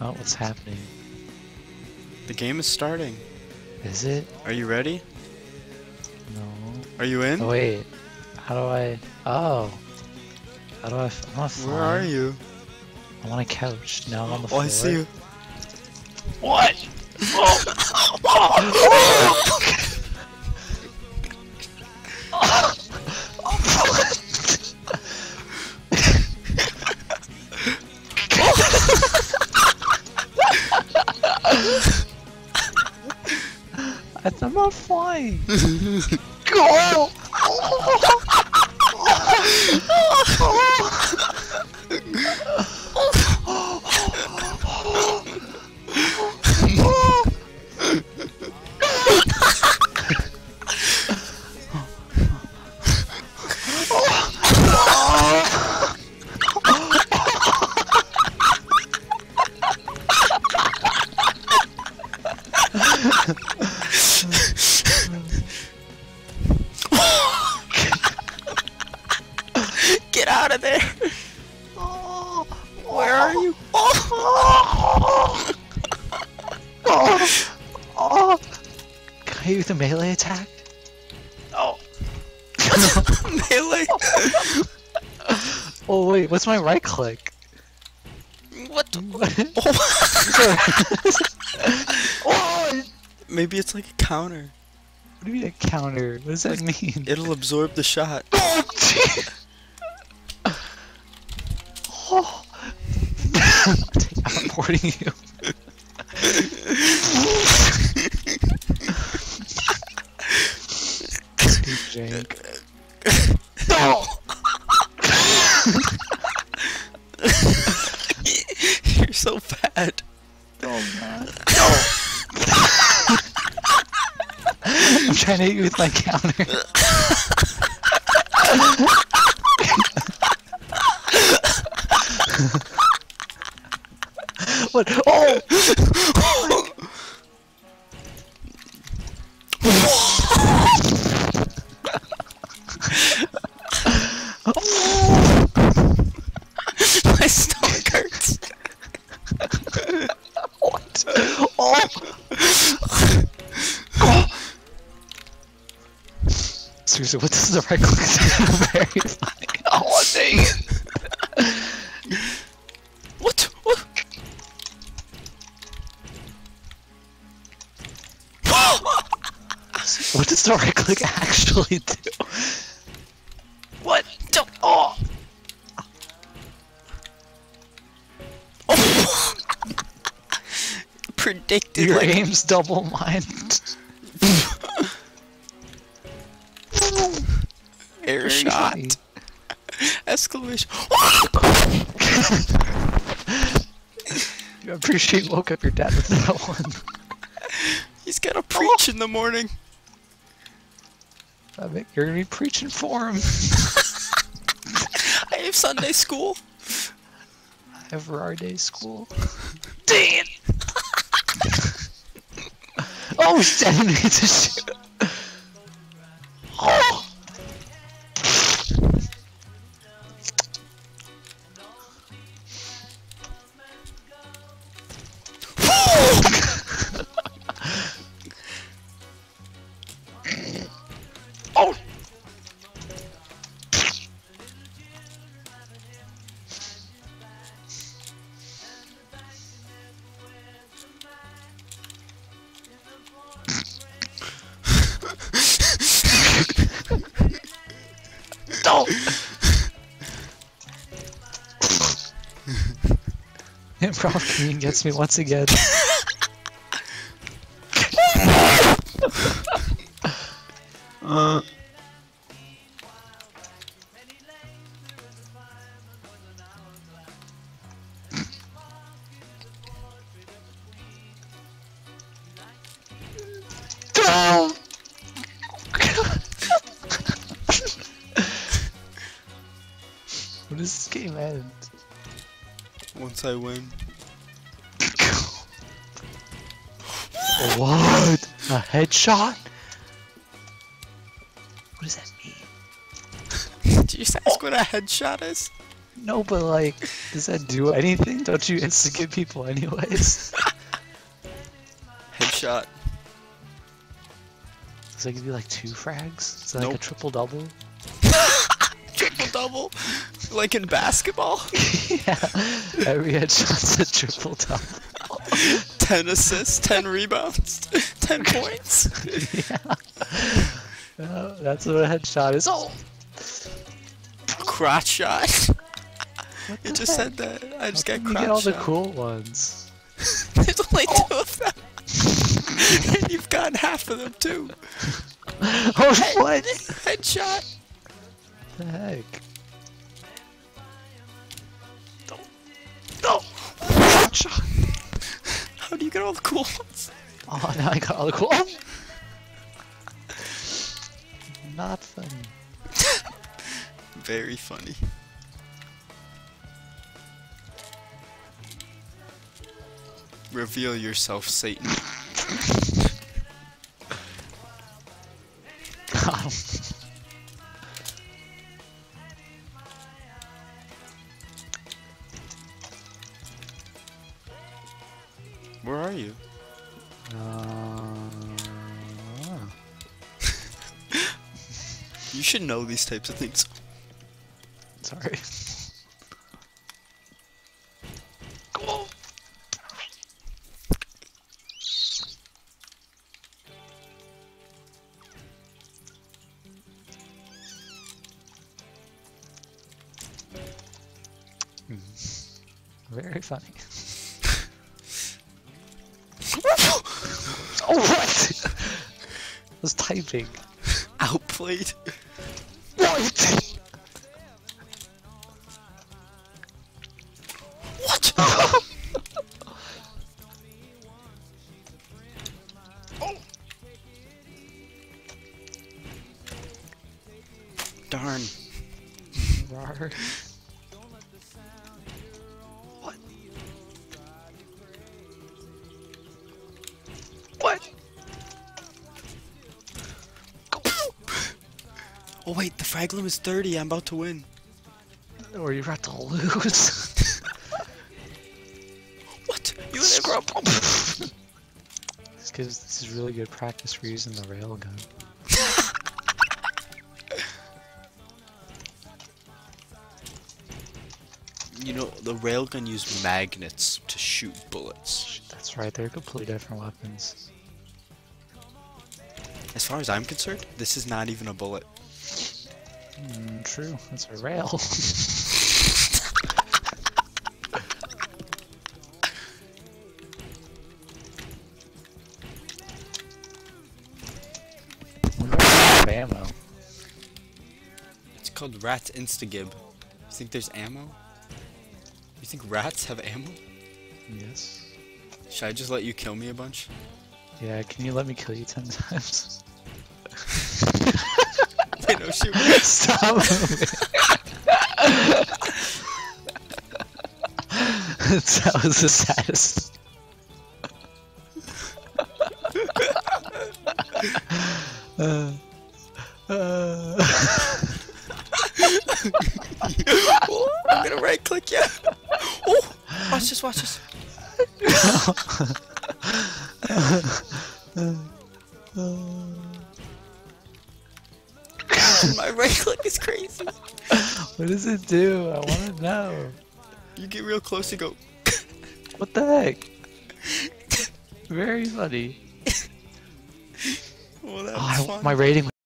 Oh, what's happening? The game is starting. Is it? Are you ready? No. Are you in? Oh, wait. How do I... Oh. How do I... I'm not Where are you? I'm on a couch. Now I'm on the Oh, floor. I see you. What? Oh. Oh. Oh. I'm not flying. Go! out of there! Where are you? Oh! Can I use the melee attack? Oh. Melee! Oh wait, what's my right click? What? the- Oh, Maybe it's like a counter. What do you mean a counter? What does that mean? It'll absorb the shot. Oh. Oh. I'm reporting you. You're so bad. Oh man. I'm trying to hit you with my counter. What? Oh! My stomach hurts. What? Oh! oh! Seriously, what does the right click do? What does the right click actually do? What? Don't. Oh! Predicted Your like aim's double mine. air shot. Exclamation. I appreciate woke up your dad with that one. He's gotta preach in the morning. I bet you're gonna be preaching for him. I have Sunday school. I Everard Day School. Dang it! oh, he's telling me Oh! Improv comedian gets me once again. this game end? Once I win. What? A headshot? What does that mean? Do you just ask what a headshot is? No, but like, does that do anything? Don't you instant get people anyways? Headshot. Does that give you like two frags? Is that like a triple double? Double. Like in basketball. yeah. Every headshot's a triple double. 10 assists, 10 rebounds, 10 points. yeah. Uh, that's what a headshot is. Oh! Crotch shot. You just heck? said that. I just How got come you get all the cool ones. There's only two of them. and you've gotten half of them too. oh, what? Headshot. the heck? Get all the cool ones? Oh, now I got all the cool. ones. Not funny. Very funny. Reveal yourself, Satan. Where are you? Uh, You should know these types of things. sorry. Very funny. Was typing. Outplayed. What? What? Darn. Rar. Wait, the is 30. I'm about to win. Or you're about to lose. What? You Scrub. It's because this is really good practice for using the railgun. You know, the railgun used magnets to shoot bullets. That's right, they're completely different weapons. As far as I'm concerned, this is not even a bullet. Mm, true, that's a rail. Wonder if they have ammo. It's called Ratz Instagib. You think there's ammo? You think rats have ammo? Yes. Should I just let you kill me a bunch? Yeah, can you let me kill you ten times? No, shoot. Stop that was the saddest. uh, uh, I'm gonna right click you. Oh, watch this, watch this. My right click is crazy. what does it do? I want to know. You get real close and go. What the heck? Very funny. Well, that Oh, I, my rating